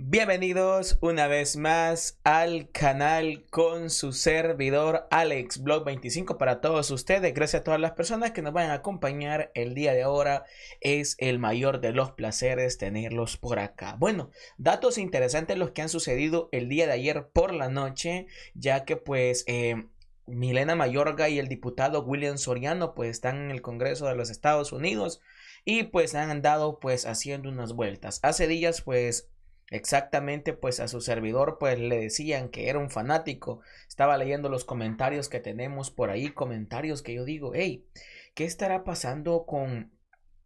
Bienvenidos una vez más al canal con su servidor Alex Blog 25 para todos ustedes. Gracias a todas las personas que nos van a acompañar el día de ahora. Es el mayor de los placeres tenerlos por acá. Bueno, datos interesantes los que han sucedido el día de ayer por la noche, ya que pues eh, Milena Mayorga y el diputado William Soriano pues están en el Congreso de los Estados Unidos y pues han andado pues haciendo unas vueltas. Hace días pues Exactamente, pues a su servidor pues le decían que era un fanático. Estaba leyendo los comentarios que tenemos por ahí, comentarios que yo digo, hey, ¿qué estará pasando con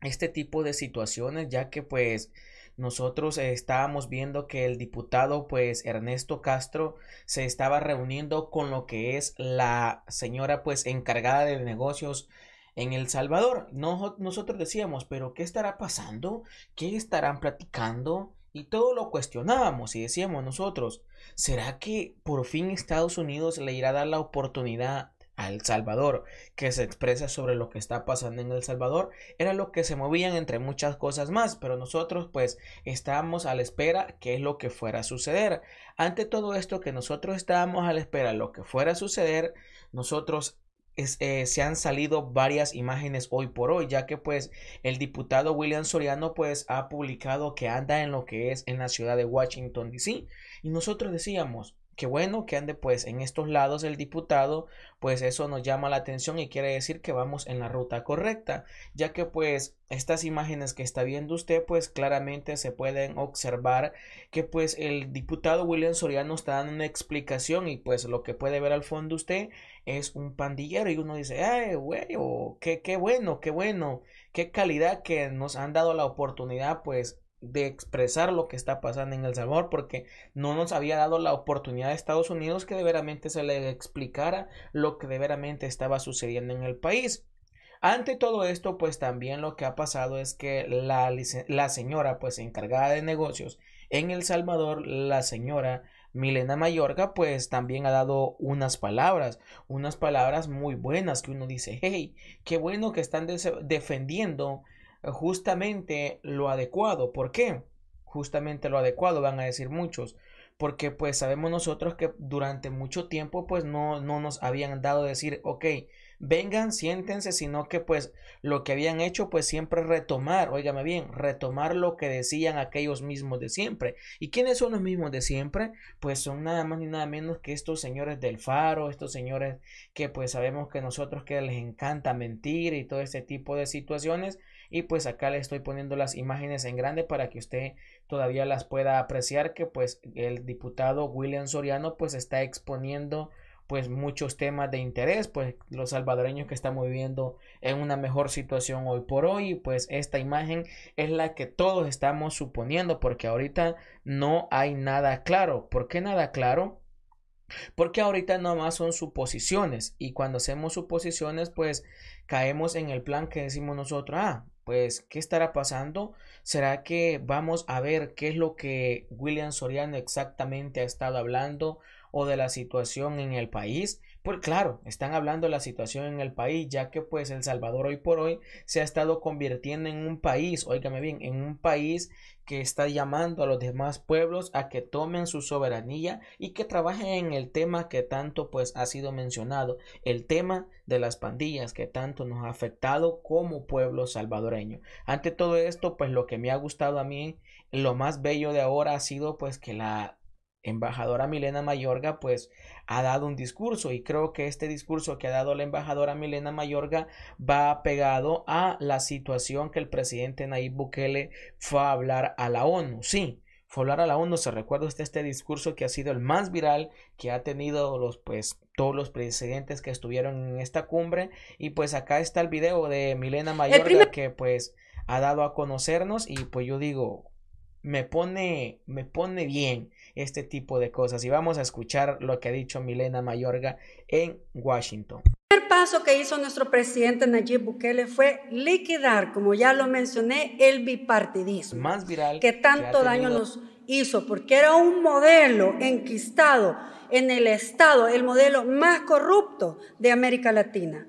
este tipo de situaciones? Ya que pues nosotros estábamos viendo que el diputado pues Ernesto Castro se estaba reuniendo con lo que es la señora pues encargada de negocios en El Salvador. nosotros decíamos, pero ¿qué estará pasando? ¿Qué estarán platicando? Y todo lo cuestionábamos y decíamos nosotros, ¿será que por fin Estados Unidos le irá a dar la oportunidad a El Salvador que se exprese sobre lo que está pasando en El Salvador? Era lo que se movían entre muchas cosas más, pero nosotros pues estábamos a la espera qué es lo que fuera a suceder. Ante todo esto que nosotros estábamos a la espera lo que fuera a suceder, nosotros eh, se han salido varias imágenes hoy por hoy, ya que pues el diputado William Soriano pues ha publicado que anda en lo que es en la ciudad de Washington DC y nosotros decíamos, Qué bueno que ande pues en estos lados el diputado, pues eso nos llama la atención y quiere decir que vamos en la ruta correcta, ya que pues estas imágenes que está viendo usted pues claramente se pueden observar que pues el diputado William Soriano está dando una explicación y pues lo que puede ver al fondo usted es un pandillero y uno dice, ay, güey, qué, qué bueno, qué bueno, qué calidad que nos han dado la oportunidad pues de expresar lo que está pasando en El Salvador porque no nos había dado la oportunidad a Estados Unidos que de veramente se le explicara lo que de veramente estaba sucediendo en el país. Ante todo esto, pues también lo que ha pasado es que la, la señora, pues encargada de negocios en El Salvador, la señora Milena Mayorga, pues también ha dado unas palabras, unas palabras muy buenas que uno dice, hey, qué bueno que están defendiendo justamente lo adecuado. ¿Por qué? Justamente lo adecuado, van a decir muchos. Porque pues sabemos nosotros que durante mucho tiempo pues no, no nos habían dado decir, ok, vengan, siéntense, sino que pues lo que habían hecho pues siempre retomar, óigame bien, retomar lo que decían aquellos mismos de siempre. ¿Y quiénes son los mismos de siempre? Pues son nada más ni nada menos que estos señores del faro, estos señores que pues sabemos que nosotros que les encanta mentir y todo este tipo de situaciones y pues acá le estoy poniendo las imágenes en grande para que usted todavía las pueda apreciar que pues el diputado William Soriano pues está exponiendo pues muchos temas de interés, pues los salvadoreños que estamos viviendo en una mejor situación hoy por hoy, pues esta imagen es la que todos estamos suponiendo porque ahorita no hay nada claro. ¿Por qué nada claro? Porque ahorita nomás son suposiciones y cuando hacemos suposiciones pues caemos en el plan que decimos nosotros, ah, pues, ¿qué estará pasando? ¿Será que vamos a ver qué es lo que William Soriano exactamente ha estado hablando o de la situación en el país? Pues claro, están hablando de la situación en el país, ya que pues El Salvador hoy por hoy se ha estado convirtiendo en un país, óigame bien, en un país que está llamando a los demás pueblos a que tomen su soberanía y que trabajen en el tema que tanto pues ha sido mencionado, el tema de las pandillas que tanto nos ha afectado como pueblo salvadoreño. Ante todo esto, pues lo que me ha gustado a mí, lo más bello de ahora ha sido pues que la embajadora Milena Mayorga pues ha dado un discurso y creo que este discurso que ha dado la embajadora Milena Mayorga va pegado a la situación que el presidente Nayib Bukele fue a hablar a la ONU. Sí, fue a hablar a la ONU. Se recuerda usted este discurso que ha sido el más viral que ha tenido los pues todos los presidentes que estuvieron en esta cumbre y pues acá está el video de Milena Mayorga que pues ha dado a conocernos y pues yo digo me pone me pone bien este tipo de cosas. Y vamos a escuchar lo que ha dicho Milena Mayorga en Washington. El primer paso que hizo nuestro presidente Nayib Bukele fue liquidar, como ya lo mencioné, el bipartidismo. Más viral. Que tanto daño nos hizo, porque era un modelo enquistado en el Estado, el modelo más corrupto de América Latina.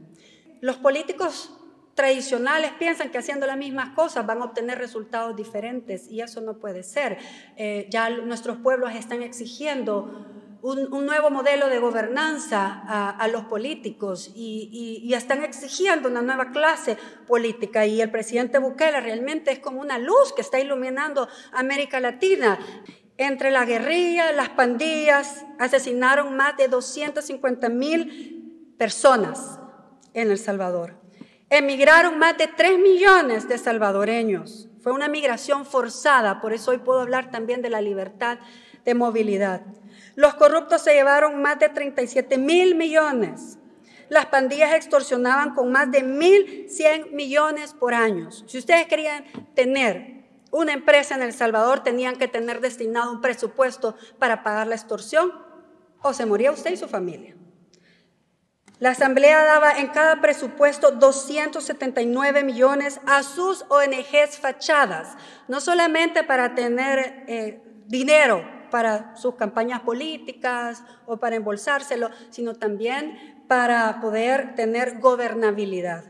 Los políticos tradicionales piensan que haciendo las mismas cosas van a obtener resultados diferentes y eso no puede ser. Eh, ya nuestros pueblos están exigiendo un, nuevo modelo de gobernanza a, los políticos y, y, están exigiendo una nueva clase política y el presidente Bukele realmente es como una luz que está iluminando América Latina. Entre la guerrilla, las pandillas, asesinaron más de 250 mil personas en El Salvador. Emigraron más de 3 millones de salvadoreños. Fue una migración forzada, por eso hoy puedo hablar también de la libertad de movilidad. Los corruptos se llevaron más de 37 mil millones. Las pandillas extorsionaban con más de 1.100 millones por año. Si ustedes querían tener una empresa en El Salvador, tenían que tener destinado un presupuesto para pagar la extorsión o se moría usted y su familia. La Asamblea daba en cada presupuesto 279 millones a sus ONGs fachadas, no solamente para tener eh, dinero para sus campañas políticas o para embolsárselo, sino también para poder tener gobernabilidad.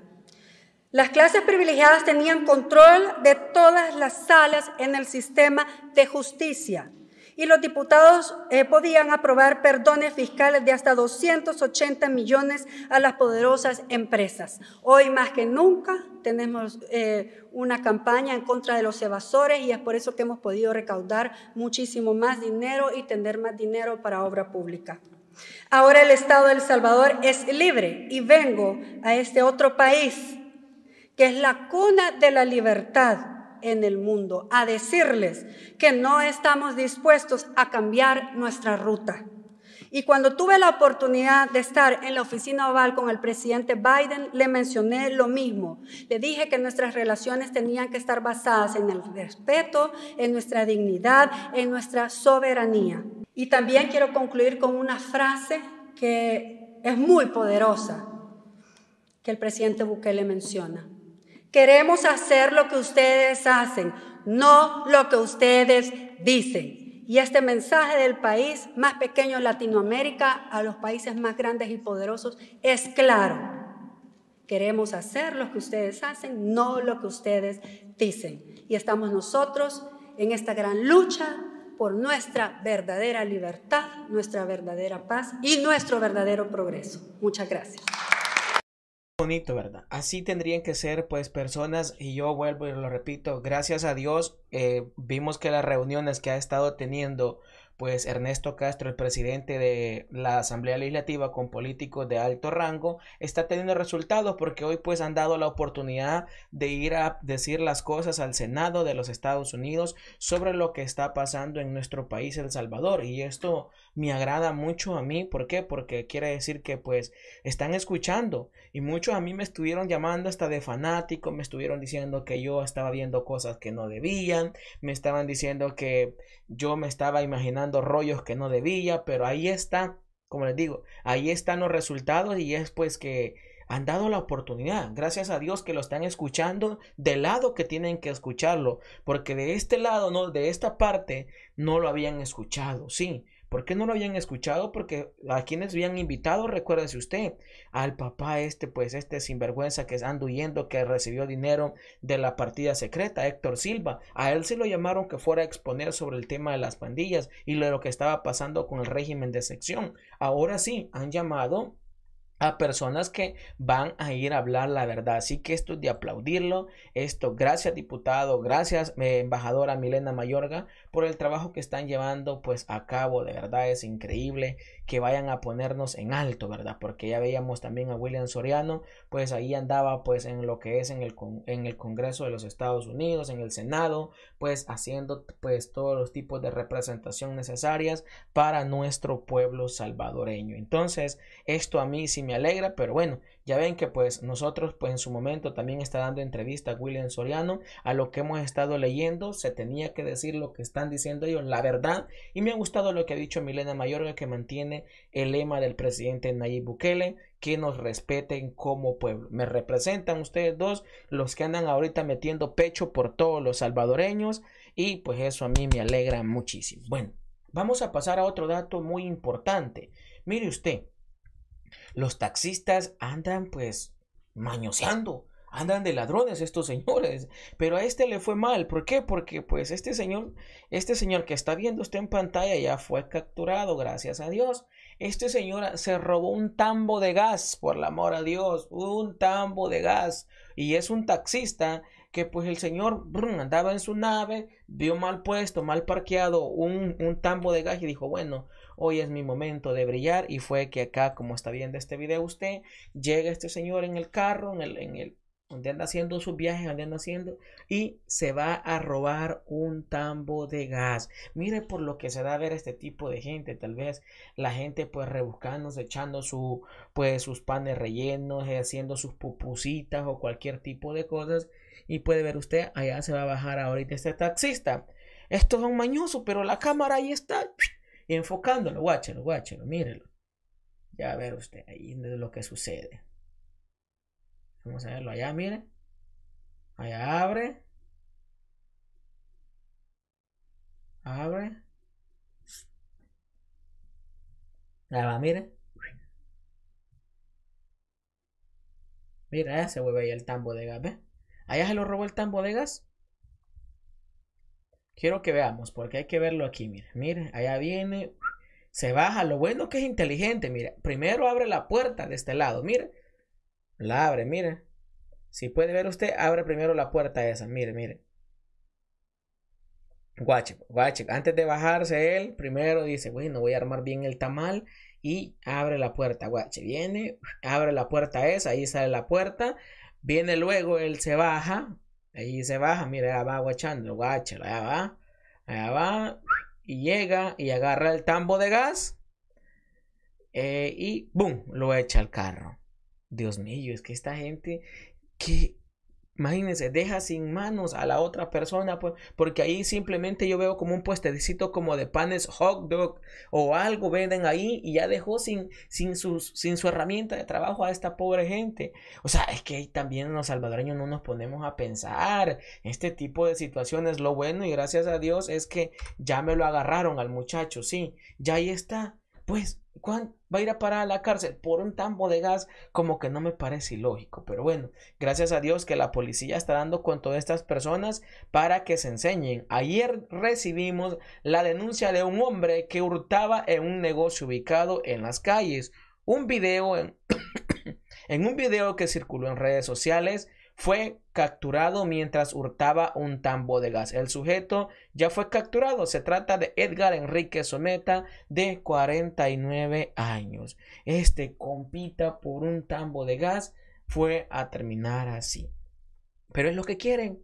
Las clases privilegiadas tenían control de todas las salas en el sistema de justicia y los diputados eh, podían aprobar perdones fiscales de hasta 280 millones a las poderosas empresas. Hoy más que nunca tenemos eh, una campaña en contra de los evasores y es por eso que hemos podido recaudar muchísimo más dinero y tener más dinero para obra pública. Ahora el Estado de El Salvador es libre y vengo a este otro país que es la cuna de la libertad en el mundo, a decirles que no estamos dispuestos a cambiar nuestra ruta. Y cuando tuve la oportunidad de estar en la oficina oval con el presidente Biden, le mencioné lo mismo. Le dije que nuestras relaciones tenían que estar basadas en el respeto, en nuestra dignidad, en nuestra soberanía. Y también quiero concluir con una frase que es muy poderosa, que el presidente Bukele menciona. Queremos hacer lo que ustedes hacen, no lo que ustedes dicen. Y este mensaje del país más pequeño Latinoamérica a los países más grandes y poderosos es claro. Queremos hacer lo que ustedes hacen, no lo que ustedes dicen. Y estamos nosotros en esta gran lucha por nuestra verdadera libertad, nuestra verdadera paz y nuestro verdadero progreso. Muchas gracias bonito, ¿verdad? Así tendrían que ser pues personas y yo vuelvo y lo repito, gracias a Dios eh, vimos que las reuniones que ha estado teniendo pues Ernesto Castro, el presidente de la Asamblea Legislativa con políticos de alto rango, está teniendo resultados porque hoy pues han dado la oportunidad de ir a decir las cosas al Senado de los Estados Unidos sobre lo que está pasando en nuestro país, El Salvador. Y esto me agrada mucho a mí. ¿Por qué? Porque quiere decir que pues están escuchando. Y muchos a mí me estuvieron llamando hasta de fanático, me estuvieron diciendo que yo estaba viendo cosas que no debían, me estaban diciendo que yo me estaba imaginando rollos que no debía, pero ahí está, como les digo, ahí están los resultados y es pues que han dado la oportunidad. Gracias a Dios que lo están escuchando del lado que tienen que escucharlo, porque de este lado, no, de esta parte, no lo habían escuchado. Sí, ¿Por qué no lo habían escuchado? Porque a quienes habían invitado, recuérdese usted, al papá este, pues este sinvergüenza que anda huyendo, que recibió dinero de la partida secreta, Héctor Silva. A él se lo llamaron que fuera a exponer sobre el tema de las pandillas y lo que estaba pasando con el régimen de sección. Ahora sí, han llamado a personas que van a ir a hablar la verdad. Así que esto es de aplaudirlo. Esto, gracias diputado, gracias eh, embajadora Milena Mayorga por el trabajo que están llevando pues a cabo. De verdad es increíble que vayan a ponernos en alto, ¿verdad? Porque ya veíamos también a William Soriano, pues ahí andaba pues en lo que es en el, en el Congreso de los Estados Unidos, en el Senado, pues haciendo pues todos los tipos de representación necesarias para nuestro pueblo salvadoreño. Entonces, esto a mí sí me alegra, pero bueno, ya ven que pues nosotros pues en su momento también está dando entrevista a William Soriano a lo que hemos estado leyendo, se tenía que decir lo que están diciendo ellos, la verdad, y me ha gustado lo que ha dicho Milena Mayorga que mantiene el lema del presidente Nayib Bukele, que nos respeten como pueblo. Me representan ustedes dos, los que andan ahorita metiendo pecho por todos los salvadoreños, y pues eso a mí me alegra muchísimo. Bueno, vamos a pasar a otro dato muy importante. Mire usted, los taxistas andan pues mañoseando, andan de ladrones estos señores, pero a este le fue mal, ¿por qué? Porque pues este señor, este señor que está viendo usted en pantalla ya fue capturado, gracias a Dios. Este señor se robó un tambo de gas, por el amor a Dios, un tambo de gas, y es un taxista que pues el señor andaba en su nave, vio mal puesto, mal parqueado un, un tambo de gas y dijo, bueno, hoy es mi momento de brillar y fue que acá, como está viendo este video usted, llega este señor en el carro, en el, en el donde anda haciendo sus viajes, donde anda haciendo, y se va a robar un tambo de gas. Mire por lo que se da a ver este tipo de gente, tal vez la gente pues rebuscándose, echando su, pues sus panes rellenos, eh, haciendo sus pupusitas o cualquier tipo de cosas, y puede ver usted, allá se va a bajar ahorita este taxista. Esto es un mañoso, pero la cámara ahí está enfocándolo, guáchelo, guáchelo, mírelo. Ya a ver usted ahí lo que sucede. Vamos a verlo allá, mire. Allá abre. Abre. Ahí va, mire. Mira, se vuelve ahí el tambo de gas, ¿ve? Allá se lo robó el tambo de gas. Quiero que veamos, porque hay que verlo aquí, mire. Mire, allá viene. Se baja. Lo bueno que es inteligente, mire. Primero abre la puerta de este lado, mire. La abre, mire. Si puede ver usted, abre primero la puerta esa. Mire, mire. Guache, guache. Antes de bajarse él, primero dice, bueno, voy a armar bien el tamal y abre la puerta. Guache, viene, abre la puerta esa, ahí sale la puerta. Viene luego, él se baja, ahí se baja, mire, allá va guachando, guache, allá va, allá va, y llega y agarra el tambo de gas eh, y ¡boom! lo echa al carro. Dios mío, es que esta gente que Imagínense, deja sin manos a la otra persona, pues, porque ahí simplemente yo veo como un puestecito como de panes hot dog o algo venden ahí y ya dejó sin, sin, sin su herramienta de trabajo a esta pobre gente. O sea, es que también los salvadoreños no nos ponemos a pensar este tipo de situaciones. Lo bueno y gracias a Dios es que ya me lo agarraron al muchacho, sí, ya ahí está. Pues ¿Cuán va a ir a parar a la cárcel por un tambo de gas? Como que no me parece ilógico. Pero bueno, gracias a Dios que la policía está dando con todas estas personas para que se enseñen. Ayer recibimos la denuncia de un hombre que hurtaba en un negocio ubicado en las calles. Un video en, en un video que circuló en redes sociales fue capturado mientras hurtaba un tambo de gas. El sujeto ya fue capturado. Se trata de Edgar Enrique Someta, de 49 años. Este compita por un tambo de gas fue a terminar así. Pero es lo que quieren,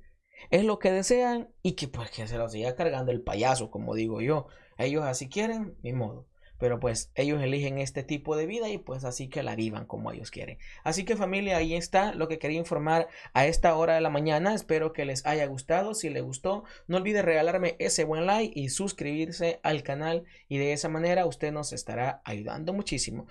es lo que desean y que pues que se lo siga cargando el payaso, como digo yo. Ellos así quieren, ni modo. Pero pues ellos eligen este tipo de vida y pues así que la vivan como ellos quieren. Así que familia, ahí está lo que quería informar a esta hora de la mañana. Espero que les haya gustado. Si les gustó, no olvide regalarme ese buen like y suscribirse al canal y de esa manera usted nos estará ayudando muchísimo.